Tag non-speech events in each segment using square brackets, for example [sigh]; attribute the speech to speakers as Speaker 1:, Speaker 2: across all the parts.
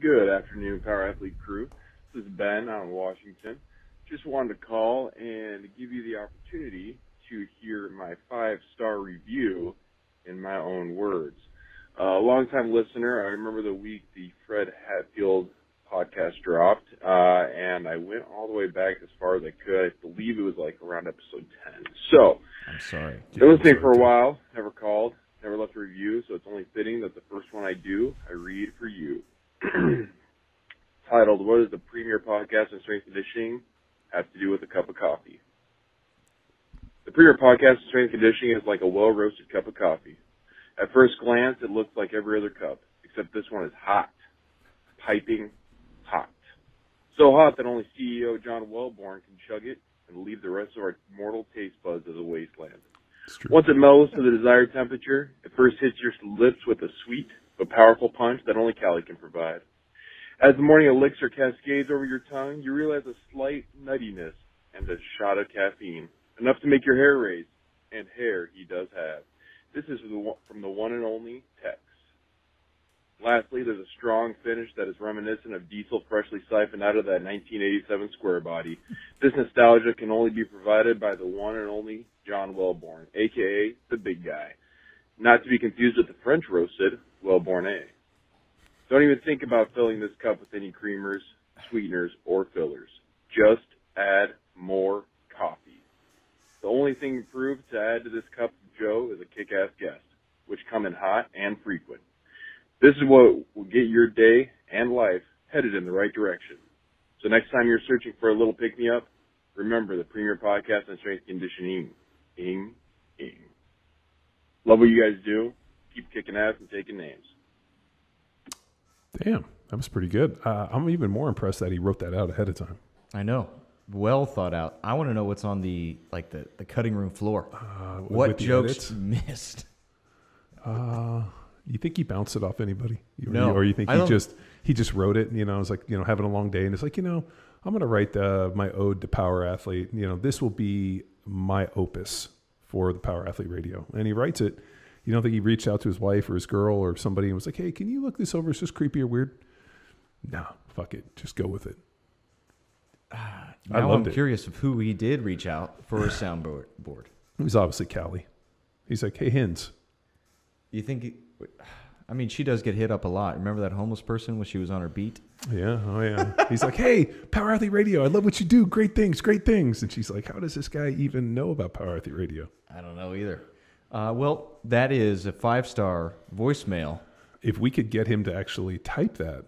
Speaker 1: Good afternoon, Power Athlete crew. This is Ben out in Washington. Just wanted to call and give you the opportunity to hear my five star review in my own words. Uh, a long-time listener, I remember the week the Fred Hatfield podcast dropped, uh, and I went all the way back as far as I could. I believe it was like around episode 10. So,
Speaker 2: I'm sorry.
Speaker 1: been listening for a while, never called, never left a review, so it's only fitting that the first one I do, I read for you. [clears throat] Titled, What is the premier podcast in strength conditioning have to do with a cup of coffee? The premier podcast in strength conditioning is like a well roasted cup of coffee. At first glance, it looks like every other cup, except this one is hot. Piping hot. So hot that only CEO John Welbourn can chug it and leave the rest of our mortal taste buds as a wasteland. Once it mellows to the desired temperature, it first hits your lips with a sweet powerful punch that only Cali can provide. As the morning elixir cascades over your tongue, you realize a slight nuttiness and a shot of caffeine, enough to make your hair raise. And hair he does have. This is from the one and only Tex. Lastly, there's a strong finish that is reminiscent of diesel freshly siphoned out of that 1987 square body. This nostalgia can only be provided by the one and only John Welbourn, aka the big guy. Not to be confused with the French roasted Welbourn A. Don't even think about filling this cup with any creamers, sweeteners, or fillers. Just add more coffee. The only thing improved to add to this cup of Joe is a kick-ass guest, which come in hot and frequent. This is what will get your day and life headed in the right direction. So next time you're searching for a little pick-me-up, remember the premier podcast on strength conditioning. Ing, ing. Love what you guys do. Keep kicking ass and taking names.
Speaker 3: Damn, that was pretty good. Uh, I'm even more impressed that he wrote that out ahead of time.
Speaker 2: I know. Well thought out. I want to know what's on the like the, the cutting room floor.
Speaker 3: Uh,
Speaker 2: what jokes
Speaker 3: edits?
Speaker 2: missed?
Speaker 3: Uh, you think he bounced it off anybody? You-
Speaker 2: No,
Speaker 3: or you think
Speaker 2: I
Speaker 3: he
Speaker 2: don't-
Speaker 3: just he just wrote it? And, You know, I was like you know having a long day, and it's like you know I'm gonna write the, my ode to Power Athlete. You know, this will be my opus for the Power Athlete Radio, and he writes it. You don't think he reached out to his wife or his girl or somebody and was like, "Hey, can you look this over? It's just creepy or weird." No, fuck it, just go with it. Ah, I
Speaker 2: Now
Speaker 3: loved
Speaker 2: I'm
Speaker 3: it.
Speaker 2: curious of who he did reach out for a soundboard. board.
Speaker 3: It was obviously Callie. He's like, "Hey, Hins,
Speaker 2: You think? He, I mean, she does get hit up a lot. Remember that homeless person when she was on her beat?
Speaker 3: Yeah, oh yeah. He's like, hey, Power Athlete Radio, I love what you do. Great things, great things. And she's like, how does this guy even know about Power Athlete Radio?
Speaker 2: I don't know either. Uh, well, that is a five star voicemail.
Speaker 3: If we could get him to actually type that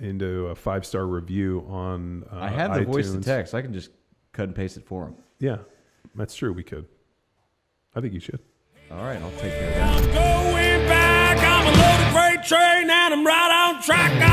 Speaker 3: into a five star review on, uh,
Speaker 2: I have the voice to text. I can just cut and paste it for him.
Speaker 3: Yeah, that's true. We could. I think you should.
Speaker 2: All right, I'll take care of that. I'm a loaded freight train and I'm right on track.